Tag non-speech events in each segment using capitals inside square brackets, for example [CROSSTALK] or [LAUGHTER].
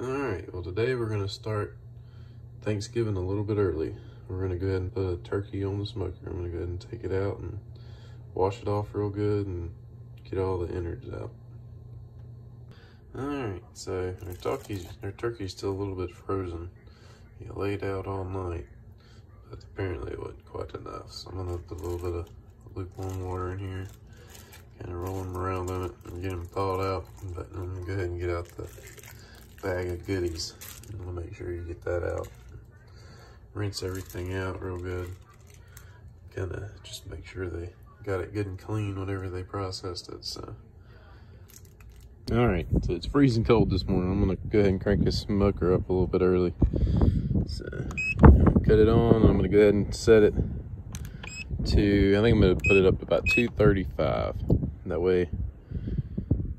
All right, well today we're gonna start Thanksgiving a little bit early. We're gonna go ahead and put a turkey on the smoker. I'm gonna go ahead and take it out and wash it off real good and get all the innards out. All right, so our turkey's, our turkey's still a little bit frozen. You laid out all night, but apparently it wasn't quite enough. So I'm gonna put a little bit of lukewarm water in here, kind of roll them around in it and get them thawed out. But I'm gonna go ahead and get out the bag of goodies. I'm gonna make sure you get that out. Rinse everything out real good. Kind of just make sure they got it good and clean whenever they processed it. So. All right, so it's freezing cold this morning. I'm gonna go ahead and crank this smoker up a little bit early. So cut it on. I'm gonna go ahead and set it to, I think I'm gonna put it up to about 235. That way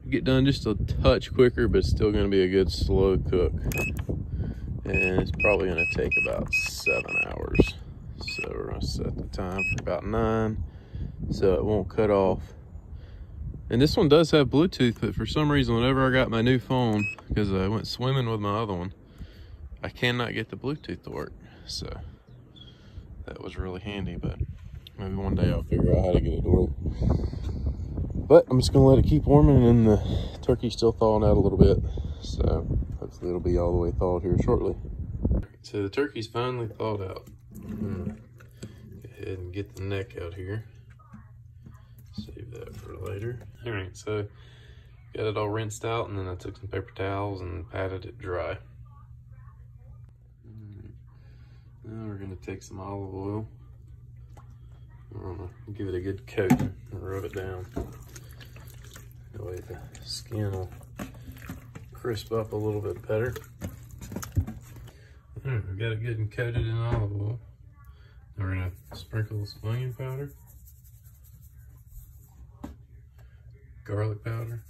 get done just a touch quicker, but still gonna be a good slow cook. And it's probably gonna take about seven hours. So we're gonna set the time for about nine so it won't cut off. And this one does have Bluetooth, but for some reason, whenever I got my new phone, because I went swimming with my other one, I cannot get the Bluetooth to work. So that was really handy, but maybe one day I'll figure out how to get it to work. But I'm just gonna let it keep warming and the turkey's still thawing out a little bit. So hopefully it'll be all the way thawed here shortly. So the turkey's finally thawed out. Hmm. Go ahead and get the neck out here. Save that for later. All right, so got it all rinsed out and then I took some paper towels and patted it dry. Now we're gonna take some olive oil. We're gonna give it a good coat and rub it down. That way the skin will crisp up a little bit better. All right, we got it good and coated in olive oil. Now we're gonna sprinkle some onion powder, garlic powder,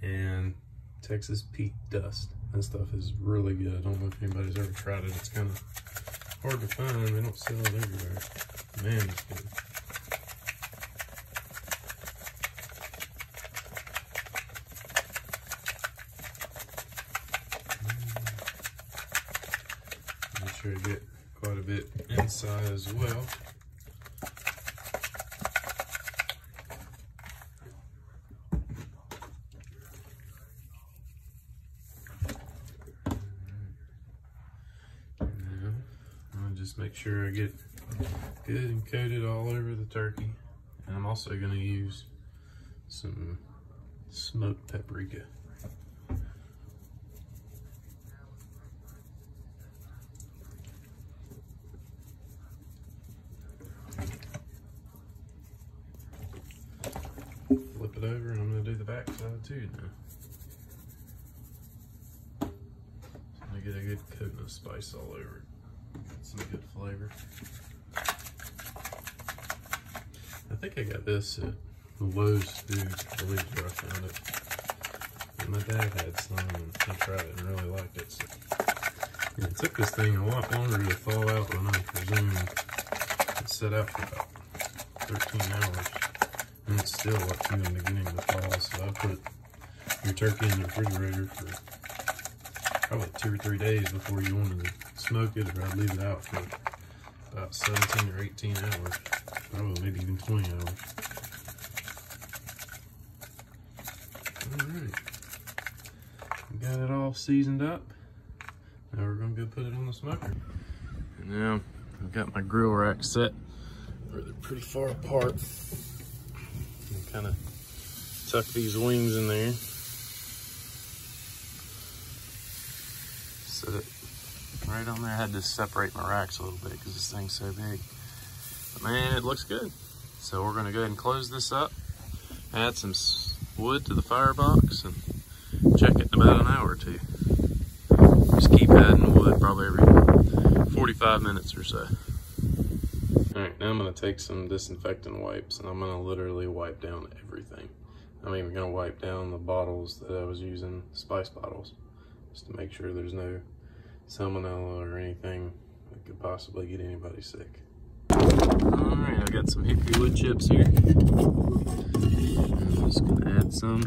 and Texas Pete dust. That stuff is really good. I don't know if anybody's ever tried it. It's kind of hard to find. They don't sell it everywhere. Man, it's good. Make sure to get quite a bit inside as well. Just make sure I get good and coated all over the turkey. And I'm also gonna use some smoked paprika. It over and I'm gonna do the back side too now. I'm gonna get a good coating of spice all over it. Get some good flavor. I think I got this at Lowe's Foods, I believe where I found it. And my dad had some and he tried it and really liked it. So. It took this thing a lot longer to thaw out than I presumed. It set out for about 13 hours. And it's still up to the beginning of the fall, so I put your turkey in the refrigerator for probably two or three days before you wanted to smoke it, or I'd leave it out for about 17 or 18 hours. Probably maybe even 20 hours. All right. Got it all seasoned up. Now we're gonna go put it on the smoker. And now I've got my grill rack set they're pretty far apart. Kind of tuck these wings in there. Set it right on there. I had to separate my racks a little bit because this thing's so big. But man, it looks good. So we're gonna go ahead and close this up, add some wood to the firebox and check it in about an hour or two. Just keep adding wood probably every 45 minutes or so. All right, now I'm gonna take some disinfectant wipes and I'm gonna literally wipe down everything. I'm even gonna wipe down the bottles that I was using, spice bottles, just to make sure there's no salmonella or anything that could possibly get anybody sick. All right, I got some hickory wood chips here. I'm just gonna add some.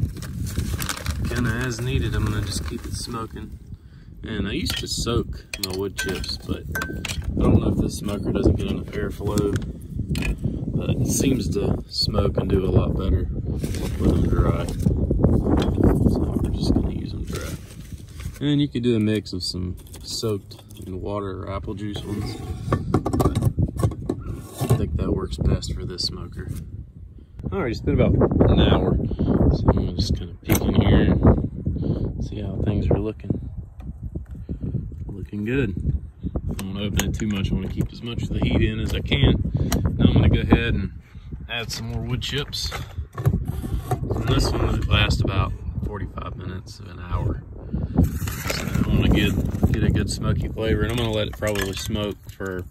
kind of as needed. I'm gonna just keep it smoking. And I used to soak my wood chips, but I don't know if the smoker doesn't get enough airflow. But it seems to smoke and do a lot better with them dry. So we're just gonna use them dry. And you could do a mix of some soaked in water or apple juice ones. But I think that works best for this smoker. All right, it's been about an hour. So I'm just gonna peek in here and see how things are looking looking good. I don't want to open it too much. I want to keep as much of the heat in as I can. Now I'm going to go ahead and add some more wood chips. And this one will last about 45 minutes of an hour. So I want to get, get a good smoky flavor. And I'm going to let it probably smoke for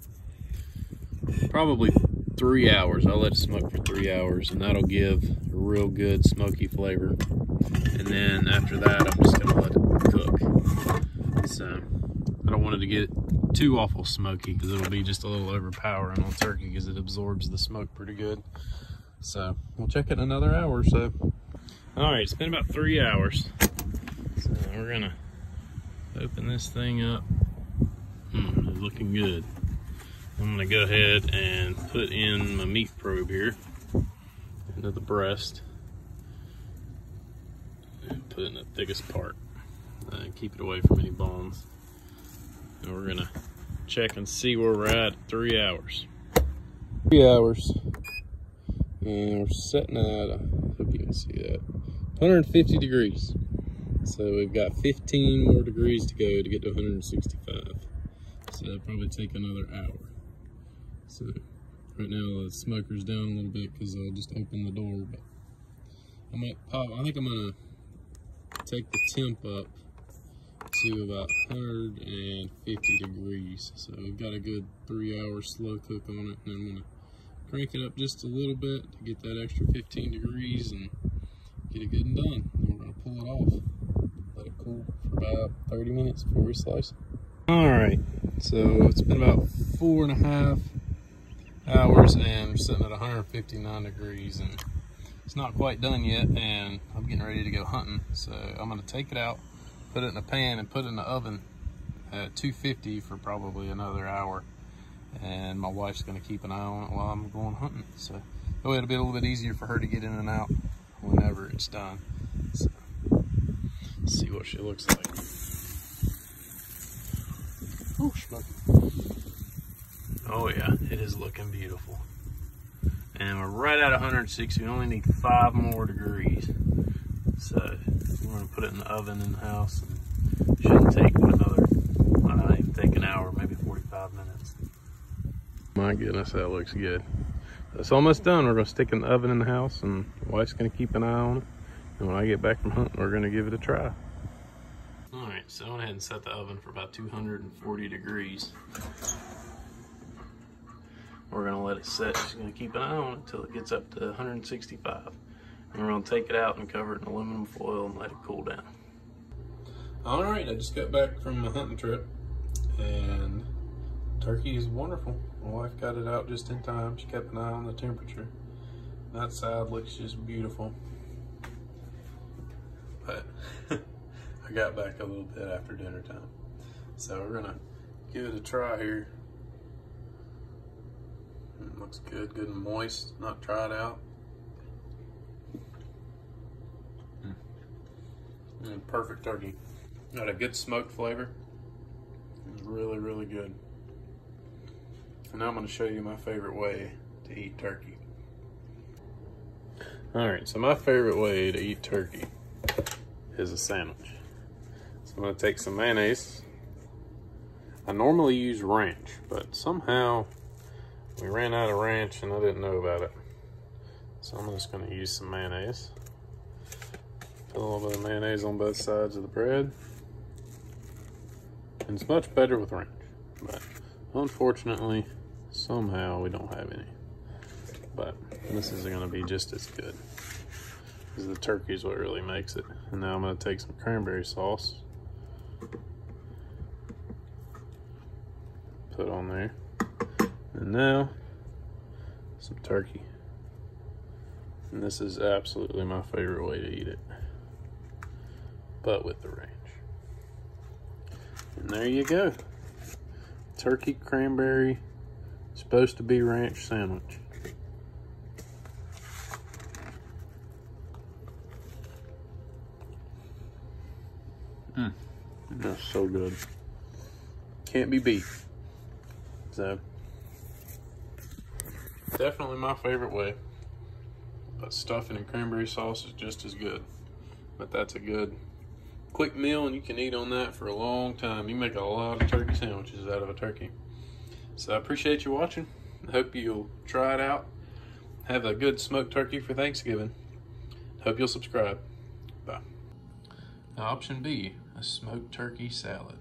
probably three hours. I'll let it smoke for three hours and that'll give a real good smoky flavor. And then after that, I'm just going to let it cook. So I don't want it to get too awful smoky because it'll be just a little overpowering on turkey because it absorbs the smoke pretty good. So we'll check it in another hour or so. All right, it's been about three hours. So we're gonna open this thing up. It's looking good. I'm gonna go ahead and put in my meat probe here into the breast and put in the thickest part. Uh, keep it away from any bones. And we're gonna check and see where we're at three hours. Three hours. And we're setting at, I hope you can see that, 150 degrees. So we've got 15 more degrees to go to get to 165. So that'll probably take another hour. So right now the smoker's down a little bit because I just opened the door, but I might pop, I think I'm gonna take the temp up to about 150 degrees. So we've got a good three hour slow cook on it. And I'm gonna crank it up just a little bit to get that extra 15 degrees and get it good and done. We're gonna pull it off. Let it cool for about 30 minutes before we slice. All right, so it's been about four and a half hours and we're sitting at 159 degrees and it's not quite done yet and I'm getting ready to go hunting. So I'm gonna take it out put it in a pan and put it in the oven at 250 for probably another hour. And my wife's gonna keep an eye on it while I'm going hunting. So way it'll be a little bit easier for her to get in and out whenever it's done. So see what she looks like. Oh, Oh yeah, it is looking beautiful. And we're right at 160. We only need five more degrees. So we're gonna put it in the oven in the house. And shouldn't take another, I don't even take an hour, maybe 45 minutes. My goodness, that looks good. It's almost done. We're gonna stick it in the oven in the house and wife's gonna keep an eye on it. And when I get back from hunting, we're gonna give it a try. All right, so I went ahead and set the oven for about 240 degrees. We're gonna let it set. Just gonna keep an eye on it until it gets up to 165. And we're gonna take it out and cover it in aluminum foil and let it cool down. All right, I just got back from a hunting trip and turkey is wonderful. My wife got it out just in time. She kept an eye on the temperature. That side looks just beautiful. But [LAUGHS] I got back a little bit after dinner time. So we're gonna give it a try here. It looks good, good and moist, not dried out. Perfect turkey. Got a good smoked flavor. It's really, really good. And now I'm going to show you my favorite way to eat turkey. Alright, so my favorite way to eat turkey is a sandwich. So I'm going to take some mayonnaise. I normally use ranch, but somehow we ran out of ranch and I didn't know about it. So I'm just going to use some mayonnaise. A little bit of mayonnaise on both sides of the bread. And it's much better with ranch, but unfortunately, somehow we don't have any. But this is gonna be just as good. Because the turkey is what really makes it. And now I'm gonna take some cranberry sauce. Put on there. And now, some turkey. And this is absolutely my favorite way to eat it. But with the ranch. And there you go. Turkey cranberry, supposed to be ranch sandwich. Mmm, that's so good. Can't be beat. So, definitely my favorite way. But stuffing and cranberry sauce is just as good. But that's a good quick meal and you can eat on that for a long time. You make a lot of turkey sandwiches out of a turkey. So I appreciate you watching. I hope you'll try it out. Have a good smoked turkey for Thanksgiving. Hope you'll subscribe. Bye. Now, Option B, a smoked turkey salad.